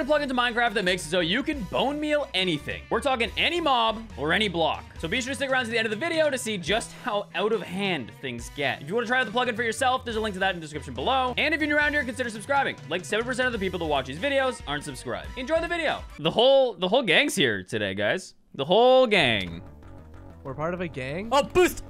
a plugin to Minecraft that makes it so you can bone meal anything. We're talking any mob or any block. So be sure to stick around to the end of the video to see just how out of hand things get. If you want to try out the plugin for yourself, there's a link to that in the description below. And if you're new around here, consider subscribing. Like 7% of the people that watch these videos aren't subscribed. Enjoy the video. The whole the whole gang's here today, guys. The whole gang. We're part of a gang. Oh, boost!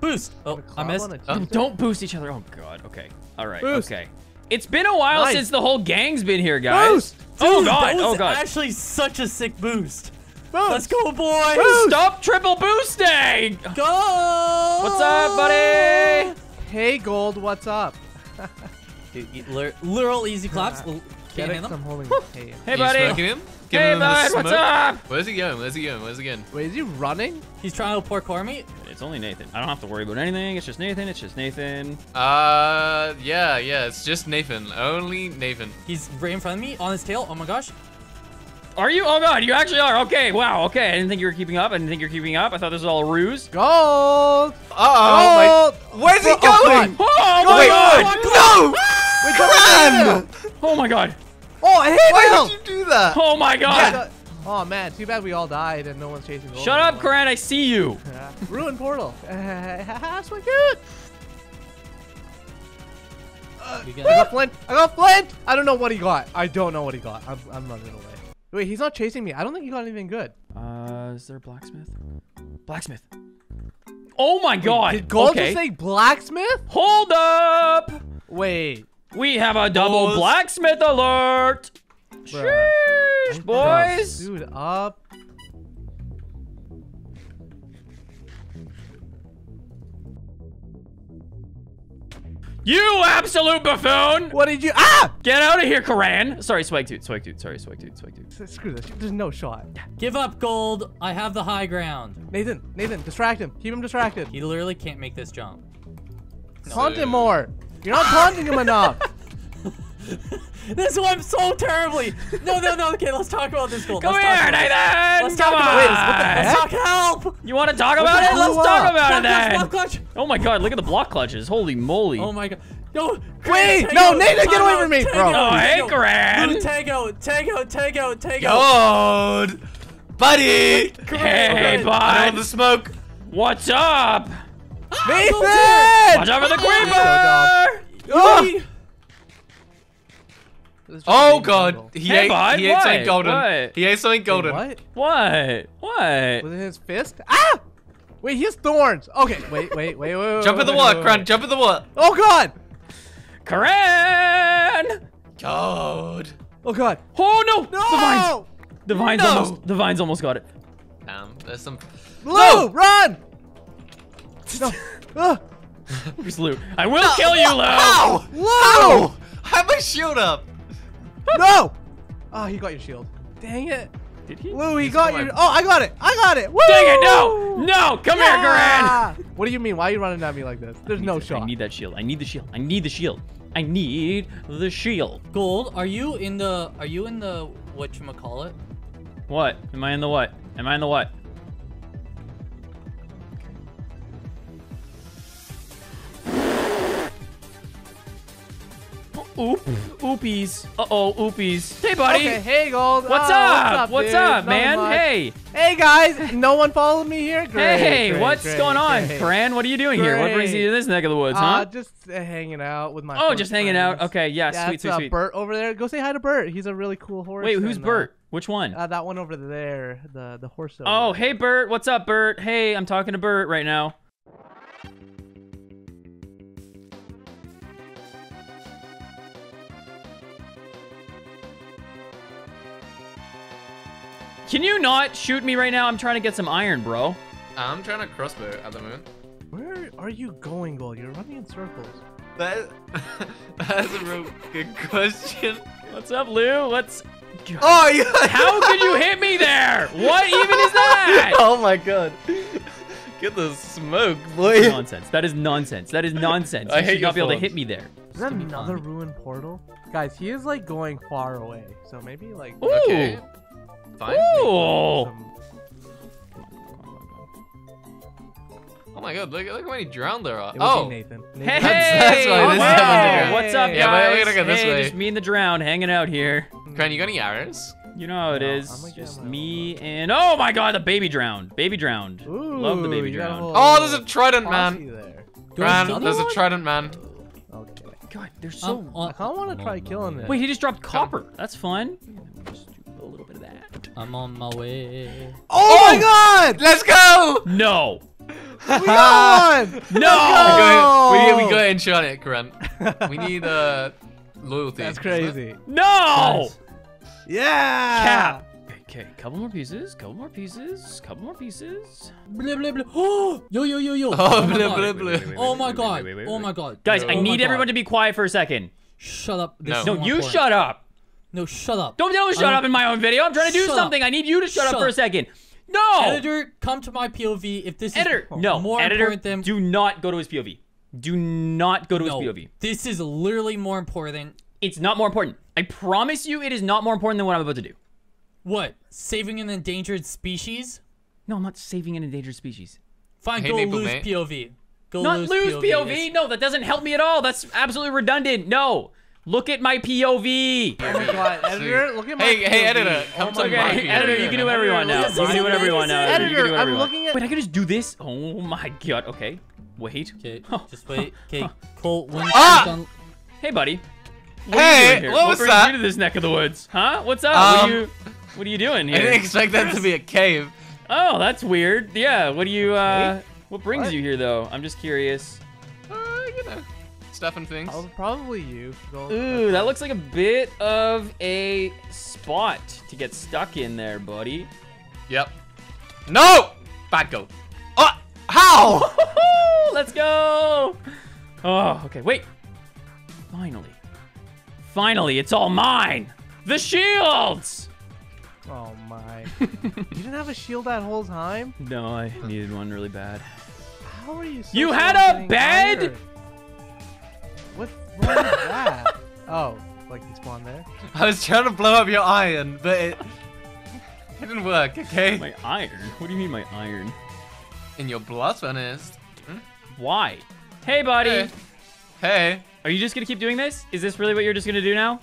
Boost! Oh, I missed. Oh, don't boost each other. Oh god. Okay. All right. Boost. Okay. It's been a while Nice. since the whole gang's been here, guys. Boost! oh Dude, god. That oh, was Oh god. actually such a sick boost. Boost! Let's go, boys! Boost! Stop triple boosting. Go! What's up, buddy? Hey, Gold, what's up? Dude, literal easy claps. L- Get Can't it? handle. 'Cause I'm holding. Hey. Hey, You buddy. Smoking him? Give Hey, him the bud. What's smoke. up? Where's he going? Where's he going? Where's he going? Wait, is he running? He's trying to parkour me. It's only Nathan. I don't have to worry about anything. It's just Nathan. It's just Nathan. Uh, yeah, yeah. It's just Nathan. Only Nathan. He's right in front of me on his tail. Oh my gosh. Are you? Oh god, you actually are. Okay. Wow. Okay. I didn't think you were keeping up. I didn't think you were keeping up. I thought this was all a ruse. Gold! Uh oh, Gold! my. Where's he Oh, oh, going? Oh my wait, god. no! Wait, don't hit him! Oh my god. Oh, I hit Why him! did you do that? Oh my god. Yeah. Oh man, too bad we all died and no one's chasing gold. Shut up, anymore. Karan. I see you. Yeah. Ruin portal. That's my good. You I got- got Flint. I got Flint. I don't know what he got. I don't know what he got. I'm, I'm running away. Wait, he's not chasing me. I don't think he got anything good. Uh, is there a blacksmith? Blacksmith. Oh my god. Did Gold okay. just say blacksmith? Hold up. Wait. We have a double Pause. blacksmith alert. Bruh. Sheesh, boys. Dude, up. You absolute buffoon. What did you? Ah! Get out of here, Karan. Sorry, swag dude. Swag dude. Sorry, swag dude. Swag dude. Screw this. There's no shot. Give up, gold. I have the high ground. Nathan, Nathan, distract him. Keep him distracted. He literally can't make this jump. Taunt him more. You're not taunting him enough. This one so terribly. No, no, no. Okay, let's talk about this gold. Come let's here, talk. Nathan. Let's Come talk on. about it. What the- Let's talk help. You want to talk about it? Let's hell talk about it clutch, then. Oh my god, look at the block clutches. Holy moly. Oh my god. No. Wait, Tango, no, Nathan, get away out, from me, tango, bro. Oh, hey, tango. Karan. Blue Tango, tango, tango, tango. Gold! Buddy! Hey, I bud. want the smoke. What's up? Nathan! Watch out for the So creeper. Oh! Oh god, he Hey, ate, bud, he ate what? something golden. What? He ate something golden. What? What? What? Was it his fist? Ah! Wait, he has thorns. Okay, wait, wait, wait, wait, wait. Jump wait, in the wait, water, wait, Jump in the water. Oh god! Karan! God. Oh god! Oh no! The vines. No! The vines No. almost. The vines almost got it. Damn, there's some. Blue, run! No. Ah, Here's Lou. I will kill you, Lou. How? Blue! Ow! I have my shield up. No! Oh, he got your shield. Dang it. Did he? Blue, he He's got got my- your. Oh, I got it. I got it. Woo! Dang it! No! No! Come here, Karan. Yeah! What do you mean? Why are you running at me like this? There's no I shot. need that shield. I need the shield. I need the shield. I need the shield. Gold, are you in the? Are you in the what you call it? What? Am I in the what? Am I in the what? Oop. Oopies. Uh-oh, oopies. Hey, buddy. Okay, hey, Gold. What's, Ah, up? What's dude? up, man? much. Hey. Hey, guys. No one followed me here? Great. hey, great, what's great, going on? Karan, what are you doing here? What brings you to this neck of the woods, Uh, huh? just uh, hanging out with my Oh, just hanging out. Okay, yeah, Yeah, sweet, sweet, uh, sweet. Bert over there. Go say hi to Bert. He's a really cool horse. Wait, who's and, uh, Bert? Which one? Uh, that one over there, the the horse. over oh, there. hey, Bert. What's up, Bert? Hey, I'm talking to Bert right now. Can you not shoot me right now? I'm trying to get some iron, bro. I'm trying to crossbow at the moment. Where are you going, Gold? You're running in circles. That, that's a real good question. What's up, Lou? Let's. Oh, yeah. How could you hit me there? What even is that? Oh my god. Get the smoke, boy. nonsense. That is nonsense. That is nonsense. I you hate should not be able to hit me there. Is that another fun. ruined portal? Guys, he is like going far away. So maybe like. Ooh. Okay. Fine. Ooh. Oh my god, look, look how many drowned there are. It oh. be Nathan. Hey, That's- that's why this is wow. happening. What's up, guys? Yeah, but we're gonna go this hey, way. just me and the drowned hanging out here. Grant, you got any arrows? You know how it No, is. I'm Just my me and oh my god, the baby drowned. Baby drowned. Love the Ooh, baby a drowned. whole Oh, there's a trident posse man. there. Do I Grant, there's a trident man. Okay. God, they're so. Um, I'm on- I kind of want to try I'm on my killing way. this. Wait, he just dropped copper. That's fun. I'm on my way. Oh, my God! Let's go! No. We got one! No. We, we, we got in shot it, Grant. We need uh, loyalty. That's crazy. No. Yeah! Cap. Okay, couple more pieces. Couple more pieces. Couple more pieces. Blah, blah, blah. Oh, yo, yo, yo, yo. Oh, my blah, God. blah, blah. Oh my god. wait, wait, Oh my god. Guys, No. I Oh my need God. everyone to be quiet for a second. Shut up. This No. No, you shut up. No, shut up. Don't tell me to shut up in my own video. I'm trying to do Shut up. something. I need you to shut, up Shut for a second. No. Editor, come to my POV. If this Editor. is No. more Editor. important than Do not go to his POV. Do not go to no, his POV. this is literally more important. It's not more important. I promise you, it is not more important than what I'm about to do. What? Saving an endangered species? No, I'm not saving an endangered species. Fine, Hey, go Maple lose Nate. POV. Go Not lose, lose POV. It's- No, that doesn't help me at all. That's absolutely redundant. No. Look at my POV. Oh my god, editor, look at my Hey, hey, editor, come oh my Okay. POV. editor, you can do whatever you want now. You can do is whatever you want now. amazing. You can do Editor, I'm looking at- Wait, I can just do this? Oh my god. Okay. Wait. Okay, just wait. Okay, Cole, when Ah! Hey, buddy. What are Hey, you doing here? what was brings that? you to this neck of the woods? Huh? What's up? what Um, are you What are you doing here? I didn't expect that to be a cave. Oh, that's weird. Yeah, what do you uh what brings What? you here though? I'm just curious. Uh, you know, stuff and things. Oh, probably you. Go. Ooh, that looks like a bit of a spot to get stuck in there, buddy. Yep. No! Bad go. Oh! How? Let's go! Oh, okay, wait. Finally. Finally, it's all mine! The shields! Oh my. you didn't have a shield that whole time? No, I needed one really bad. How are you so You had a bed? iron? What's wrong with that? Oh, like you spawned there? I was trying to blow up your iron, but it, it didn't work, okay? My iron? What do you mean my iron? In your blast furnace. Hmm? Why? Hey, buddy! Hey. Hey. Are you just gonna keep doing this? Is this really what you're just gonna do now?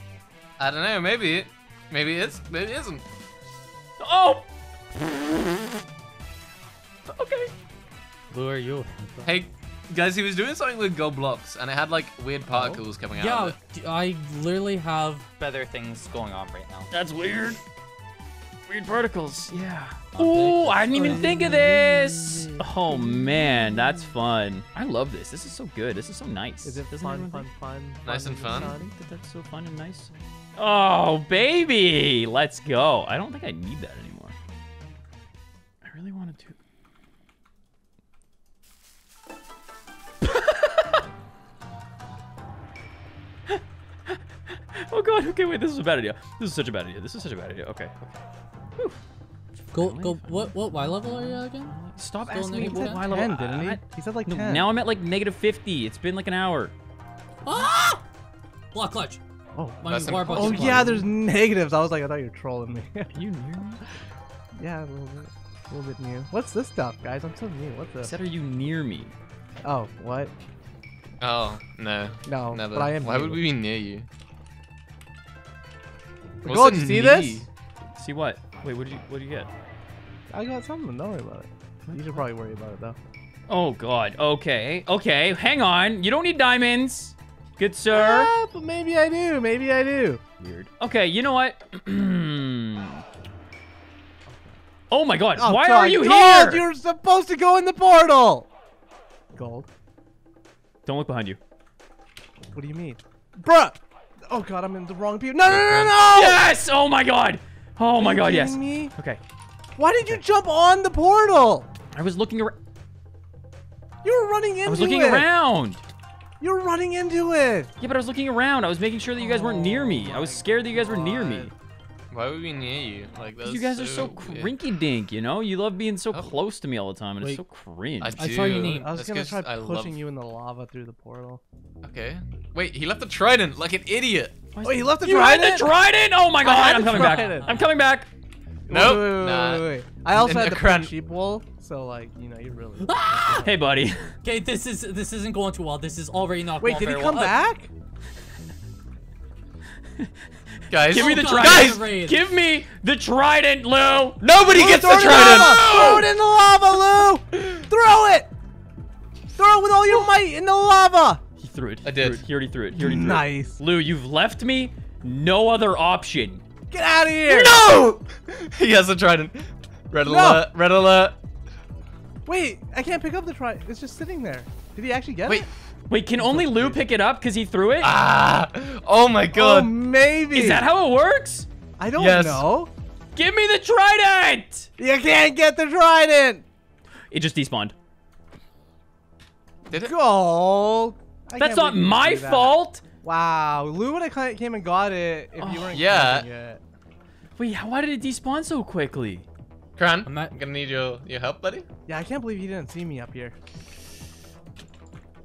I don't know, maybe. Maybe it's, maybe it isn't. Oh! okay. who are you? Hey, guys, he was doing something with gold blocks, and it had like weird particles coming out Yeah, of it. d- I literally have better things going on right now. That's weird. Weird particles. Yeah. Object Ooh, I didn't even think of this. Oh man, that's fun. I love this. This is so good. This is so nice. Is it Doesn't fun, everyone fun, fun, Nice and fun. I think that that's so fun and nice. Oh baby, let's go. I don't think I need that anymore. I really wanted to. Oh god. Okay, wait. This is a bad idea. This is such a bad idea. This is such a bad idea. Okay. Okay. Go, Finally, go. finally. What, what? Y level are you again? Stop Still asking me what 10? my 10, level. didn't he? I- He said like no, 10. now I'm at like negative 50. It's been like an hour. Ah! Block clutch. Oh, My That's water oh is yeah, there's negatives. I was like, I thought you were trolling me. Are you near me? yeah, a little bit. A little bit new. What's this stuff, guys? I'm so new. What's I this? said, are you near me? Oh, what? Oh, no. No, Never. but I am Why new. would we be near you? What's Gold, you see this? See what? Wait, what did you what did you get? I got something. Don't worry about it. You should probably worry about it though. Oh god. Okay. Okay. Hang on. You don't need diamonds. Good sir. Ah, but maybe I do. Maybe I do. Weird. Okay, you know what? oh my god. Oh, Why God, are you Gold, here? You're supposed to go in the portal. Gold. Don't look behind you. What do you mean, Bruh! Oh God, I'm in the wrong people. No, no, no, no, no! Yes! Oh my god. Oh my god, yes. Me? Okay. Why did you jump on the portal? I was looking around. You were running into it. I was looking around. You were running into it. Yeah, but I was looking around. I was making sure that you guys weren't near me. I was scared that you guys were near me. Why would we be near you? Like that's You guys are so weird. crinky dink, you know? You love being so Oh. close to me all the time, and it's so cringe. I, I saw your do. name. I was That's gonna try I pushing love... you in the lava through the portal. Okay. Wait, he left the trident like an idiot. Oh, he left the you had trident? the trident? Oh my god, I'm the coming back. I'm coming back. Nope. Wait, wait, wait, nah. wait, wait, wait. I also In had the the sheep wool, so like, you know, you really. Hey, buddy. Okay, this is this isn't going too well. This is already not Wait, did he come well. Back? Guys, Give me the God, trident. it's a raid. Give me the trident, Lou. nobody gets the it the lava! trident. Throw it in the lava, Lou! Throw it! Throw it with all your might in the lava! He threw it. I He did. threw it. He already threw it. He already threw Nice. it. Lou, you've left me no other option. Get out of here! No! he has a trident. Red No. alert! Red alert! Wait, I can't pick up the trident. It's just sitting there. Did he actually get Wait. it? Wait, can only Lou pick it up because he threw it? Ah! Oh my god. Oh, god! maybe. Is that how it works? I don't Yes. know. Give me the trident! You can't get the trident. It just despawned. Did it? Gold. I That's can't not believe you my that. fault. Wow, Lou would have came and got it if you Oh, weren't. yeah. it. Wait, why did it despawn so quickly? Kran, I'm not- I'm gonna need your, your help, buddy. Yeah, I can't believe he didn't see me up here.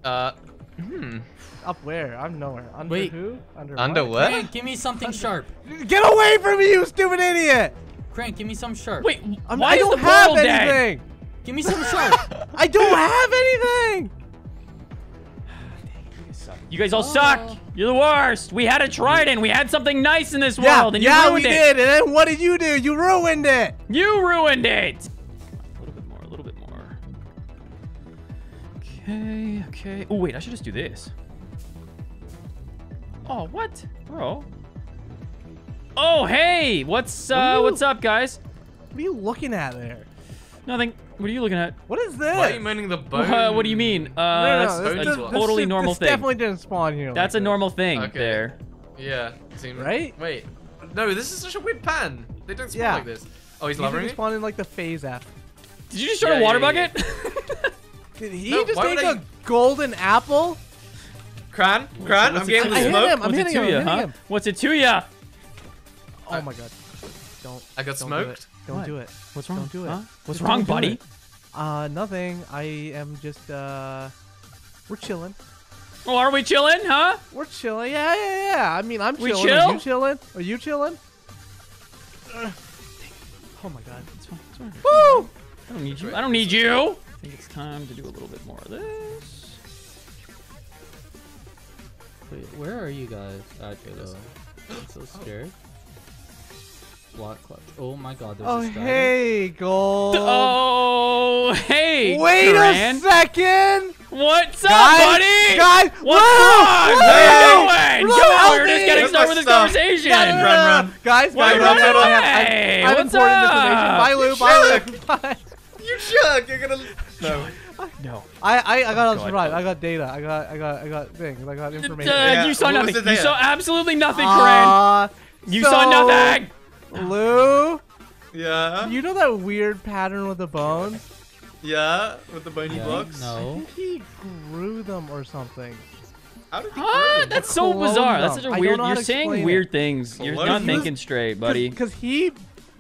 Uh, hmm. Up where? I'm nowhere. Under Wait. who? Under Under what? what? Crank, give me something sharp. Get away from me, you stupid idiot! Crank, give me some sharp. Wait, I'm, why I is don't the have portal dead? anything. Give me some sharp. I don't have anything. You guys all suck. Oh. You're the worst. We had a trident. We had something nice in this Yeah, world, and you yeah, ruined we it. did. And then what did you do? You ruined it. You ruined it. Okay. Okay. Oh wait, I should just do this. Oh what, bro? Oh hey, what's uh, Ooh. what's up, guys? What are you looking at there? Nothing. What are you looking at? What is this? Why are you moaning the bone? Uh, what do you mean? Uh, No, no, no, that's this- a this totally this- normal this thing. definitely didn't spawn here. That's like a normal thing Okay. there. Yeah. Seem, Right? Wait. No, this is such a weird pan. They don't spawn Yeah. like this. Oh, he's These are lovering just it? spawned in like the phase app. Did you just start Yeah, a water yeah, yeah. bucket? Did he No, just why take would a I- golden apple? Kran, Kran, what's I'm it- getting I the hit smoke. him. I'm What's it hitting to him, you, I'm hitting him. What's it to ya? Oh my god. Don't. I got don't smoked. Do it. Don't What? do it. What's wrong? Don't do it. Huh? What's Just wrong, buddy? Uh, nothing. I am just uh, we're chilling. Oh, are we chilling, huh? We're chilling. Yeah, yeah, yeah. I mean, I'm We chilling. chill? Are you chilling? Are you chilling? Ugh. Oh my god. It's fine. It's fine. Woo! I don't need you. I don't need you. I think it's time to do a little bit more of this. Wait, where are you guys at though? I'm so oh. scared. Block clutch. Oh my god, there's Oh, a strider. hey, gold. Oh, hey, Wait Duran. a second. What's up, buddy? guys, What's Lou, wrong? Lou, What are you doing? Lou, Come on, we're just getting started with this stuff? conversation. No, no, no, Run, no, no. run. Guys, Why guys, you guys, running I have, away? I have What's important up? information. Bye, Lou. Bye, Lou. Bye. You jerk! You're gonna. No. No. I, I, I got God, unsubscribed. God. I got data. I got, I got, I got things. I got Uh, information. Yeah, you saw what nothing. You saw absolutely nothing, Corinne. Uh, You so, saw nothing. Lou, Yeah. you know that weird pattern with the bones? Yeah. With the bony Yeah, blocks. I think he grew them or something. How did he Huh? grow them? That's so Clone bizarre. That's them. such I a don't weird. You're saying weird it. things. You're Clone not them? thinking straight, buddy. Because he,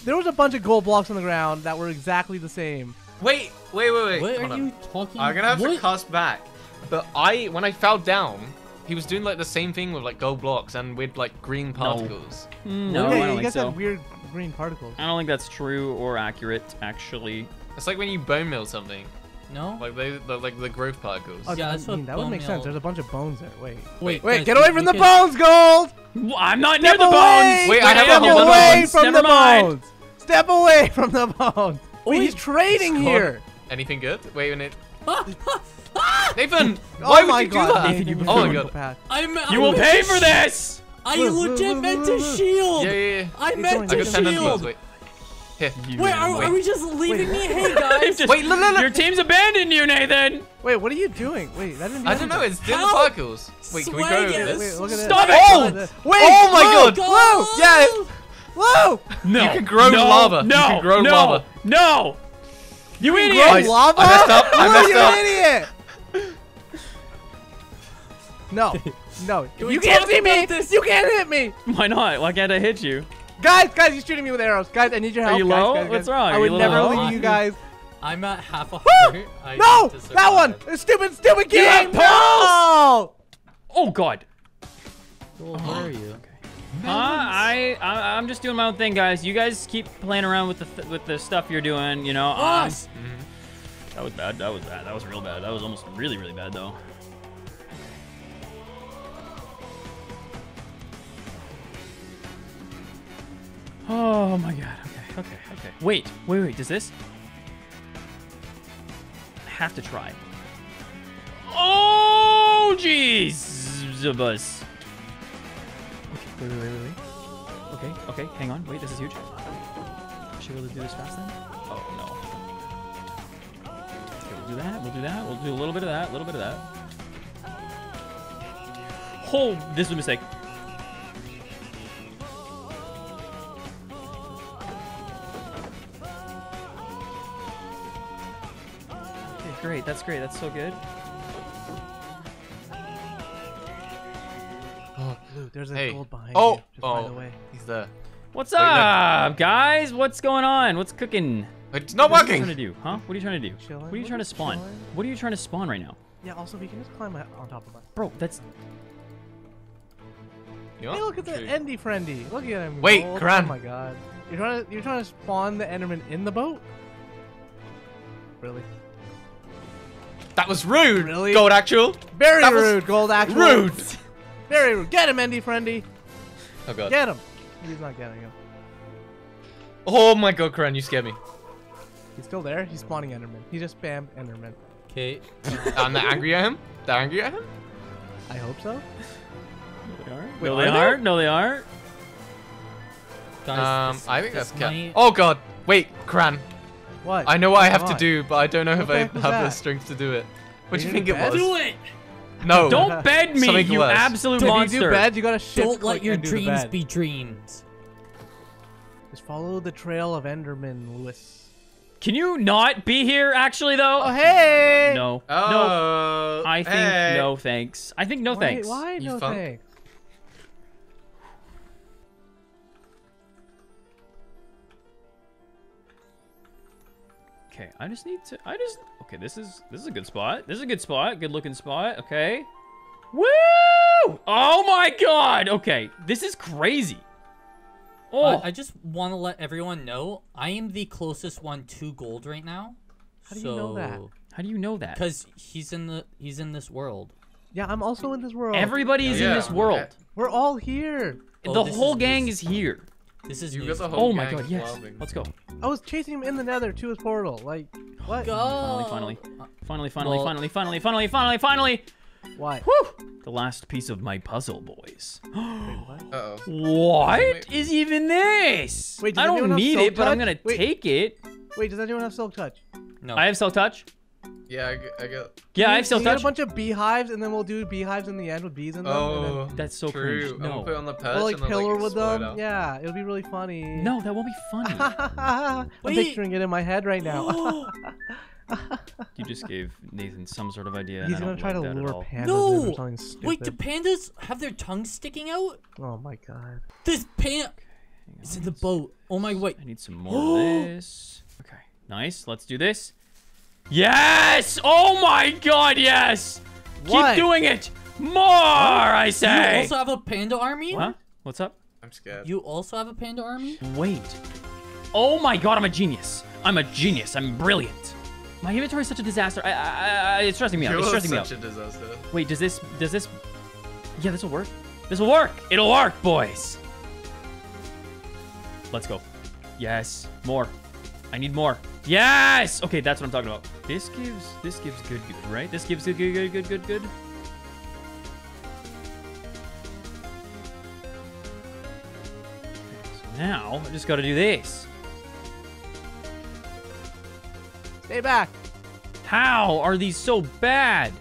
there was a bunch of gold blocks on the ground that were exactly the same. Wait, wait, wait, wait. What Hold are on. you talking? I'm gonna have what? to cast back. But I, when I fell down, he was doing like the same thing with like gold blocks and with like green particles. Mm, No, no, yeah, I don't you think guys so. had weird green particles. I don't think that's true or accurate, actually. It's like when you bone meal something, No. like they, the, like the growth particles. Oh, Yeah, I that's what mean, that would make sense. There's a bunch of bones there. Wait. Wait, Wait, guys, get away from the could- bones, Gold! Well, I'm not near Step the away! bones. Wait, I have Step a hold on. away bones. from Never the mind. bones! Step away from the bones! Wait, Wait. he's trading Scott. here! Anything good? Wait a minute. Nathan, Oh why would my you do god, that? Nathan, you oh my god. the path. I'm, You will pay for this. I Look, look, legit meant to shield. Yeah, yeah, yeah. I meant to got 10 shield. pearls. Wait. Here. Wait, are, Wait. are we just leaving me? Hey guys. Just- Wait, look, look, Your team's abandoned you, Nathan. Wait, what are you doing? Wait, that didn't do I don't know. It's doing the How? particles. Wait, can we Swag go it. over this? Wait, look at this. Stop it! Look Oh! at this. Wait! Oh my god! Lou! Yeah. Lou! No. You can grow no, lava. You No. can grow no, lava. No. You Grow idiot. I- lava? I messed up, I messed you're up. an idiot! No, no. we You can't talk see me! this? You can't hit me! Why not? Why can't I hit you? Guys, guys, you're shooting me with arrows. Guys, I need your help. Are help. you guys, low? guys, guys. What's wrong? I would never low? leave you guys. I'm at half a Woo! heart. No! That one! survive. Stupid, stupid You have game! No! Oh God. Well, where are you? I, I I'm just doing my own thing, guys. You guys keep playing around with the th with the stuff you're doing. You know. um, Us. that was bad. That was bad. That was real bad. That was almost really really bad though. Oh my god. Okay, okay, okay. Wait, wait, wait. Does this? I have to try. Oh, jeez. Buzz. Wait, wait, wait, wait, wait. Okay, okay. Hang on. Wait, this is huge. Should we to do this fast then? Oh no. Okay, we'll do that. We'll do that. We'll do a little bit of that. A little bit of that. Oh, this was a mistake. Okay, great. That's great. That's so good. There's a Hey. gold behind Oh, you. Just by oh. the oh, way. he's there. What's Wait, no. up, guys? What's going on? What's cooking? It's not What are you working. trying to do? Huh? What are you trying to do? Chilling. What are you trying to spawn? chilling. What are you trying to spawn right now? Yeah. Also, we can just climb on top of us. Bro, that's You Hey, look at the True. Endy friendy. Look at him. Wait, gold. Karan. Oh my god. You're trying to you're trying to spawn the Enderman in the boat? Really? That was rude. Really? Gold actual. Very That was rude, gold actual. Rude. Very rude. Get him, Endy friendy. Oh god. Get him. He's not getting him. Oh my god, Karan, you scared me. He's still there. He's spawning Enderman. He just spammed Enderman. Okay. I'm not angry at him. They're angry at him. I hope so. they are. Wait, no, are they they? aren't. No, they aren't. Guys, Um, this- I think that's cat. might- Oh god. Wait, Karan. What? I know what I have to do, but I don't know What if the I heck was have the strength to do it. What do you you think it was? Do it. No. Don't bed me, Something you worse. absolute If you monster. do bed, you gotta shift Don't let your and dreams be dreams. Just follow the trail of Enderman, Lewis. Can you not be here, actually, though? Oh hey! No. No. Oh. I think hey. no thanks. I think no Why- thanks. Why You no funk? thanks? Okay, I just need to. I just. Okay, this is this is a good spot. This is a good spot. Good looking spot. Okay. Woo! Oh my god. Okay, this is crazy. Oh, I, I just want to let everyone know I am the closest one to gold right now. How do you know that? how do you know that? Because he's in the he's in this world. Yeah, I'm also in this world. Everybody is Oh, in this world. We're all here. Oh, the whole is gang is here. This is You got the whole Oh my god, yes. laughing. Let's go. I was chasing him in the nether to his portal. Like, what? Go. Finally, finally. Finally, finally, Well- finally, finally, finally, finally, finally. What? Whew! The last piece of my puzzle, boys. Wait, what? Uh oh. What is even this? Wait, does I don't need silk it, but I'm gonna Wait. take it. Wait, does anyone have silk touch? No. I have silk touch. Yeah, I, g- I get. Yeah, I You- have silk you a bunch of beehives, and then we'll do beehives in the end with bees in them. and Oh, That's so true. cringe. I'm gonna No. put it on the perch we'll like and then, pillar like, with them. out. Yeah, it'll be really funny. No, that won't be funny. I'm Wait. picturing it in my head right now. you just gave Nathan some sort of idea. He's and gonna don't try like to lure all. pandas in no. or. Wait, do pandas have their tongues sticking out? oh my god. This pan. It's in the boat. Oh my wait. I need some more of this. Okay, nice. Let's do this. Yes! Oh my god, yes! What? Keep doing it! More, I say! You also have a panda army? What? What's up? I'm scared. You also have a panda army? Wait. Oh my god, I'm a genius. I'm a genius. I'm brilliant. My inventory is such a disaster. I, I, I, it's stressing me out. You're It's stressing me out. such a disaster. Wait, does this, does this, yeah, this will work. This will work. It'll work, boys. Let's go. Yes, more. I need more. Yes! Okay, that's what I'm talking about. This gives, this gives good, good, right? This gives good, good, good, good, good, good. So now, I just gotta do this. Stay back. How are these so bad?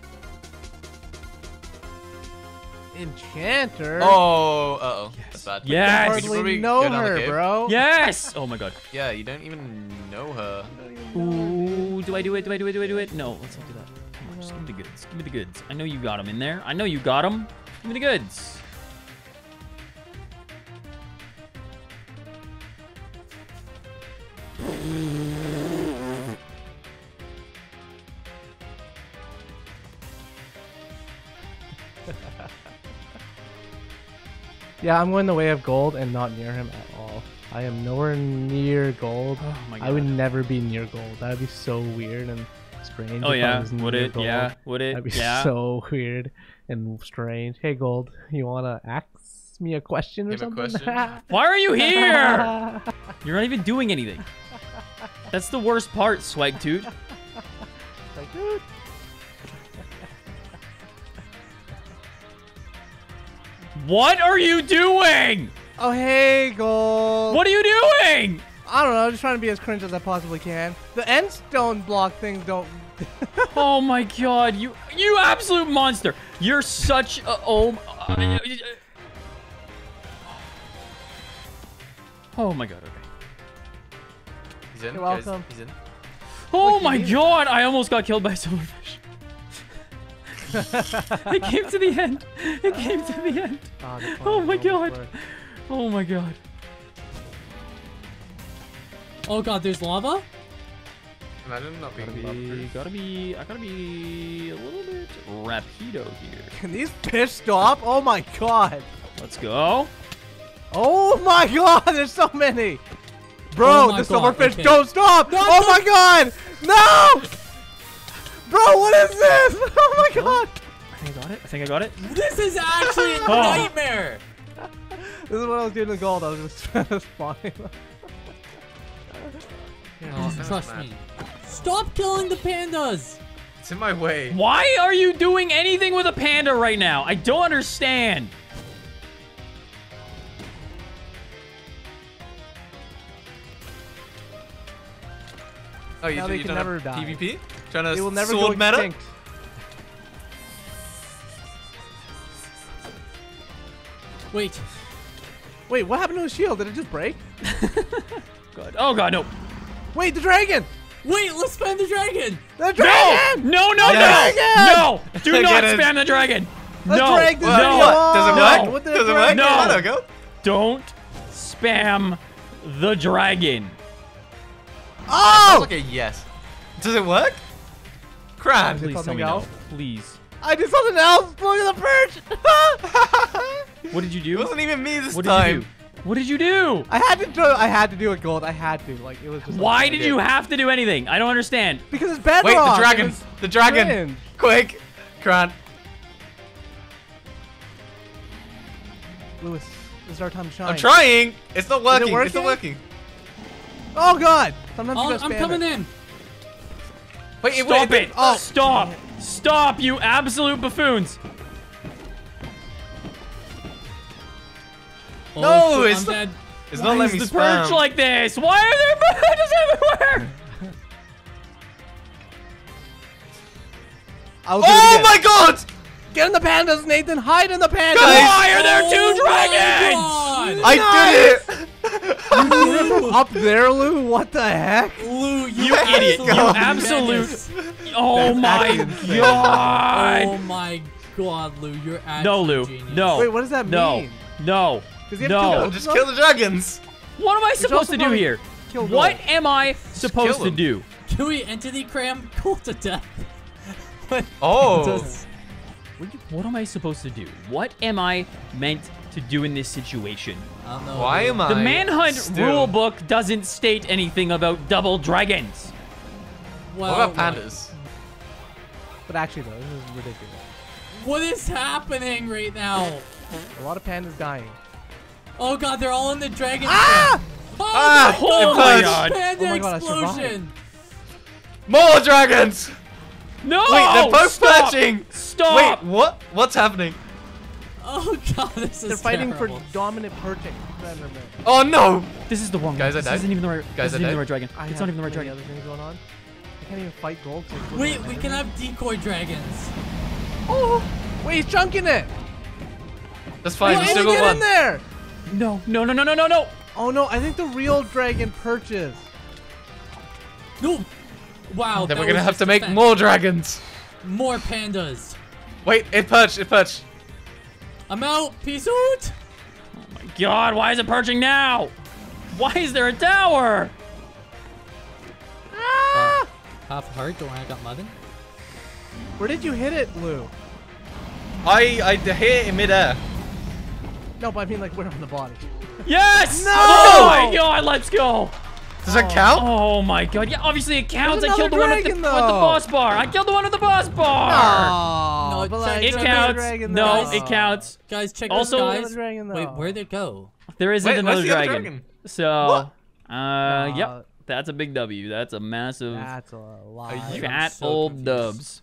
Enchanter. Oh, uh oh. That's bad. Yes! We hardly probably know go down the her, bro. Yes! Oh my god. Yeah, you don't even know her. Ooh, do I do it? Do I do it? Do I do it? No, let's not do that. Come on, just give me the goods. Give me the goods. I know you got them in there. I know you got them. Give me the goods. Yeah, I'm going the way of gold and not near him at all. I am nowhere near gold. Oh my god. I would never be near gold. That would be so weird and strange. Oh yeah, would it? gold. Yeah, would it? That'd be yeah. so weird and strange. Hey, gold, you want to ask me a question or Give a something? question. Why are you here? You're not even doing anything. That's the worst part, Swag Toot. like, dude. What are you doing? Oh, hey, gold. What are you doing? I don't know. I'm Just trying to be as cringe as I possibly can. The end stone block things don't. Oh my god, you you absolute monster. You're such a oh uh, Oh my god, okay. He's in. You're guys, welcome. He's in. Oh Look, my god, I almost got killed by a silverfish. it came to the end. It came to the end. Ah, the Oh my god. worked. Oh my god. Oh god, there's lava? Imagine not being Gotta be, gotta be, I gotta be a little bit rapido here. Can these fish stop? Oh my god. Let's go. Oh my god, there's so many. Bro, Oh the God, silverfish okay. don't stop. No, oh no. my god. No. Bro, what is this? Oh my god. I think I got it. I think I got it. This is actually a Oh. nightmare! This is what I was doing in gold. I was just spawning. Oh, that's Trust me. Stop killing the pandas! It's in my way. Why are you doing anything with a panda right now? I don't understand. Oh, you, Now do- they you can don't never have die. PvP? Trying to They will never sword go meta? extinct. Wait, Wait, what happened to his shield? Did it just break? God. Oh god, no. Wait, the dragon! wait, let's spam the dragon! The No! dragon! No, no, Yes. no! No! Do not spam the dragon! Let's no! drag this What? No! What? Does it on. work? What did Does it work? No. on? Let her go. Don't spam the dragon. Oh! That's like a yes. Does it work? Cran. Is it Please tell something me no. Please. I did something else! Look at the perch! What did you do? It wasn't even me this What did time. you do? What did you do? I had to do I had to do it gold. I had to. Like it was just Why I did you have to do anything? I don't understand. Because it's bedrock. Wait, the It dragon. The dragon. cringe. Quick. Cran. Lewis, this is our time to shine. I'm trying. It's not working. It's not working? working. Oh god! Sometimes you gotta I'm coming it. in! Wait, it, Stop wait, it! Oh. Stop! Stop, you absolute buffoons! Oh, No, shit, it's I'm not- dead. It's Why not letting me the perch like this? Why are there perches everywhere? I'll oh again. my god! Get in the pandas, Nathan! Hide in the pandas! Guys! Why are there Oh two my dragons? God! I did it! You're up there, Lou? What the heck? Lou, you, You idiot! You absolute absolute! Oh my god! Oh my god, Lou, you're actually No, Lou. genius. No. Wait, what does that No. mean? No. Does he have two No. goats? Just kill the dragons. What am I supposed to do here? kill What am I supposed to them. do? Can we entity cram Cool to death? Oh. Does- What you- What am I supposed to do? What am I meant to do in this situation? I don't know. Why Lou. am I? The Manhunt still- rulebook doesn't state anything about double dragons. Well, What about pandas? But actually, though, this is ridiculous. What is happening right now? A lot of pandas dying. Oh god, they're all in the dragon. Ah! trap. Oh Ah! my Oh god! my god. Panda Oh my god, explosion! More dragons! No! Wait, they're both Stop! perching! Stop! Wait, what? What's happening? Oh god, this is They're fighting terrible. for dominant perching. Oh no! This is the wrong Guys, one. I This died. isn't even the right. Guys, this isn't even died. the right dragon. I it's not even the right dragon. other things going on. I can't even fight gold. Wait, we can have decoy dragons. Oh! Wait, he's chunking it! That's fine, Wait, we how still did he got get one. in there! No, no, no, no, no, no, no. Oh no, I think the real dragon perches. No! Wow, Then we're gonna have to make defense. more dragons. More pandas. Wait, it perched, it perched. I'm out. Peace out. Oh my god, why is it perching now? Why is there a tower? Uh, half heart, don't worry, I got muddin. Where did you hit it, Lou? I I hit it in midair. No, but I mean like where on the body? Yes! No! Oh my god, let's go! Does that count? Oh my god. Yeah, obviously it counts. I There's killed the one another with the, with the boss bar. I killed the one with the boss bar. No, No, but like, It Check there's out counts. dragon, No, though. it counts. Guys, check Also- this, Another guys. dragon, Wait, where'd it go? There isn't Wait, another the dragon. dragon? So, uh, Uh, yep. That's a big W. That's a massive That's a lot. Fat so old confused. dubs.